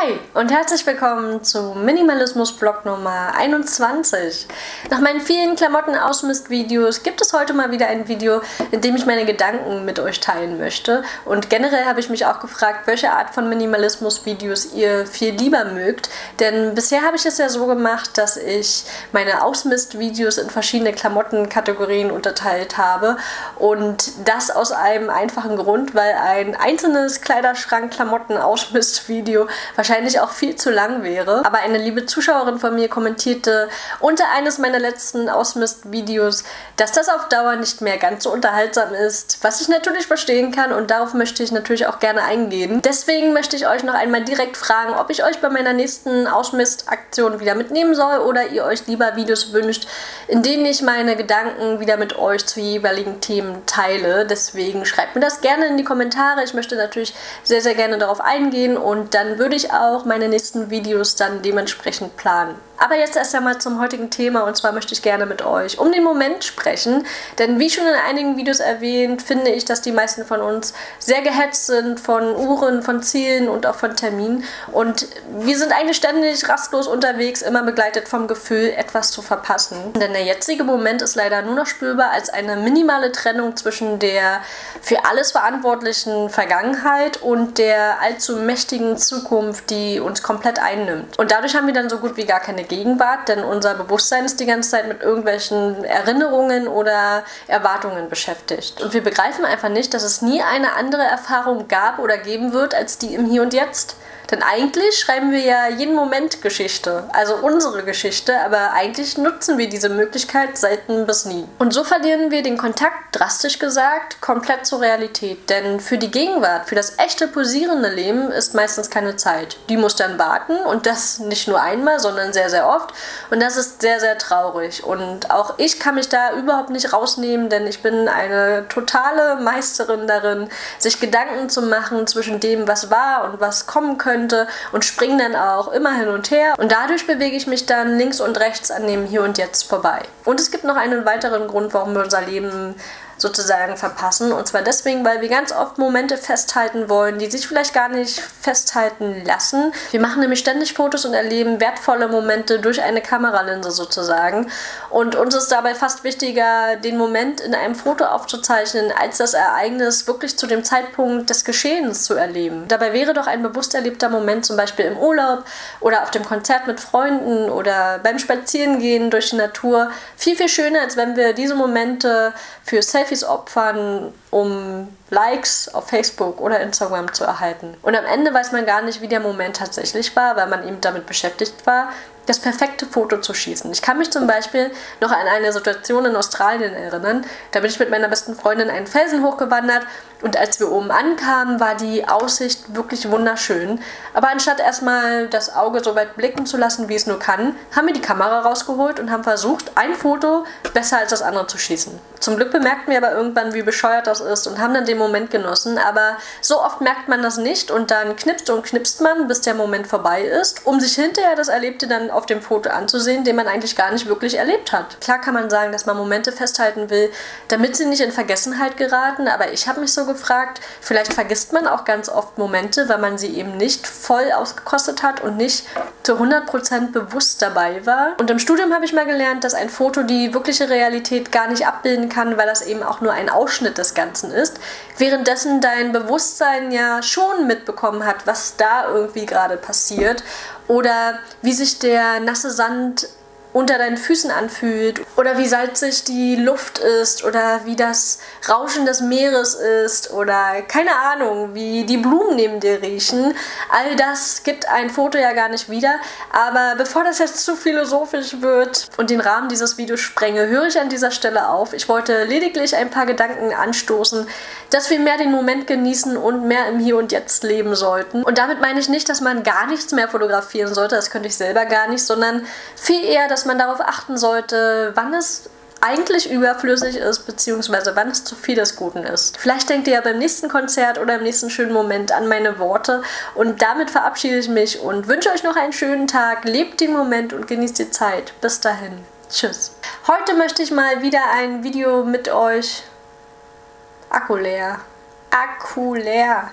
Hi und herzlich willkommen zu Minimalismus Vlog Nummer 21. Nach meinen vielen Klamotten-Ausmist-Videos gibt es heute mal wieder ein Video, in dem ich meine Gedanken mit euch teilen möchte. Und generell habe ich mich auch gefragt, welche Art von Minimalismus-Videos ihr viel lieber mögt. Denn bisher habe ich es ja so gemacht, dass ich meine Ausmist-Videos in verschiedene Klamottenkategorien unterteilt habe. Und das aus einem einfachen Grund, weil ein einzelnes Kleiderschrank-Klamotten-Ausmist-Video wahrscheinlich auch viel zu lang wäre. Aber eine liebe Zuschauerin von mir kommentierte unter eines meiner letzten Ausmist-Videos, dass das auf Dauer nicht mehr ganz so unterhaltsam ist, was ich natürlich verstehen kann und darauf möchte ich natürlich auch gerne eingehen. Deswegen möchte ich euch noch einmal direkt fragen, ob ich euch bei meiner nächsten Ausmist-Aktion wieder mitnehmen soll oder ihr euch lieber Videos wünscht, in denen ich meine Gedanken wieder mit euch zu jeweiligen Themen teile. Deswegen schreibt mir das gerne in die Kommentare. Ich möchte natürlich sehr, sehr gerne darauf eingehen und dann würde ich auch meine nächsten Videos dann dementsprechend planen. Aber jetzt erst einmal zum heutigen Thema und zwar möchte ich gerne mit euch um den Moment sprechen, denn wie schon in einigen Videos erwähnt, finde ich, dass die meisten von uns sehr gehetzt sind von Uhren, von Zielen und auch von Terminen und wir sind eigentlich ständig rastlos unterwegs, immer begleitet vom Gefühl, etwas zu verpassen. Denn der jetzige Moment ist leider nur noch spürbar als eine minimale Trennung zwischen der für alles verantwortlichen Vergangenheit und der allzu mächtigen Zukunft, die uns komplett einnimmt. Und dadurch haben wir dann so gut wie gar keine Gegenwart, denn unser Bewusstsein ist die ganze Zeit mit irgendwelchen Erinnerungen oder Erwartungen beschäftigt. Und wir begreifen einfach nicht, dass es nie eine andere Erfahrung gab oder geben wird als die im Hier und Jetzt. Denn eigentlich schreiben wir ja jeden Moment Geschichte, also unsere Geschichte, aber eigentlich nutzen wir diese Möglichkeit selten bis nie. Und so verlieren wir den Kontakt, drastisch gesagt, komplett zur Realität. Denn für die Gegenwart, für das echte pulsierende Leben ist meistens keine Zeit. Die muss dann warten und das nicht nur einmal, sondern sehr, sehr oft. Und das ist sehr, sehr traurig. Und auch ich kann mich da überhaupt nicht rausnehmen, denn ich bin eine totale Meisterin darin, sich Gedanken zu machen zwischen dem, was war und was kommen könnte könnte und springe dann auch immer hin und her und dadurch bewege ich mich dann links und rechts an dem Hier und Jetzt vorbei. Und es gibt noch einen weiteren Grund, warum wir unser Leben sozusagen verpassen. Und zwar deswegen, weil wir ganz oft Momente festhalten wollen, die sich vielleicht gar nicht festhalten lassen. Wir machen nämlich ständig Fotos und erleben wertvolle Momente durch eine Kameralinse sozusagen. Und uns ist dabei fast wichtiger, den Moment in einem Foto aufzuzeichnen, als das Ereignis wirklich zu dem Zeitpunkt des Geschehens zu erleben. Dabei wäre doch ein bewusst erlebter Moment zum Beispiel im Urlaub oder auf dem Konzert mit Freunden oder beim Spazierengehen durch die Natur viel, viel schöner, als wenn wir diese Momente für Selfie Selfies opfern, um Likes auf Facebook oder Instagram zu erhalten. Und am Ende weiß man gar nicht, wie der Moment tatsächlich war, weil man eben damit beschäftigt war, das perfekte Foto zu schießen. Ich kann mich zum Beispiel noch an eine Situation in Australien erinnern. Da bin ich mit meiner besten Freundin einen Felsen hochgewandert und als wir oben ankamen, war die Aussicht wirklich wunderschön. Aber anstatt erstmal das Auge so weit blicken zu lassen, wie es nur kann, haben wir die Kamera rausgeholt und haben versucht, ein Foto besser als das andere zu schießen. Zum Glück bemerkten wir aber irgendwann, wie bescheuert das ist und haben dann den Moment genossen. Aber so oft merkt man das nicht und dann knipst und knipst man, bis der Moment vorbei ist, um sich hinterher das Erlebte dann auf dem Foto anzusehen, den man eigentlich gar nicht wirklich erlebt hat. Klar kann man sagen, dass man Momente festhalten will, damit sie nicht in Vergessenheit geraten, aber ich habe mich so gefragt, vielleicht vergisst man auch ganz oft Momente, weil man sie eben nicht voll ausgekostet hat und nicht zu 100% bewusst dabei war. Und im Studium habe ich mal gelernt, dass ein Foto die wirkliche Realität gar nicht abbilden kann, weil das eben auch nur ein Ausschnitt des Ganzen ist, währenddessen dein Bewusstsein ja schon mitbekommen hat, was da irgendwie gerade passiert oder wie sich der nasse Sand unter deinen Füßen anfühlt oder wie salzig die Luft ist oder wie das Rauschen des Meeres ist oder keine Ahnung, wie die Blumen neben dir riechen. All das gibt ein Foto ja gar nicht wieder. Aber bevor das jetzt zu philosophisch wird und den Rahmen dieses Videos sprenge, höre ich an dieser Stelle auf. Ich wollte lediglich ein paar Gedanken anstoßen, dass wir mehr den Moment genießen und mehr im Hier und Jetzt leben sollten. Und damit meine ich nicht, dass man gar nichts mehr fotografieren sollte, das könnte ich selber gar nicht, sondern viel eher, dass man darauf achten sollte, wann es eigentlich überflüssig ist, beziehungsweise wann es zu viel des Guten ist. Vielleicht denkt ihr ja beim nächsten Konzert oder im nächsten schönen Moment an meine Worte und damit verabschiede ich mich und wünsche euch noch einen schönen Tag. Lebt den Moment und genießt die Zeit. Bis dahin. Tschüss. Heute möchte ich mal wieder ein Video mit euch. Akku leer. Akku leer.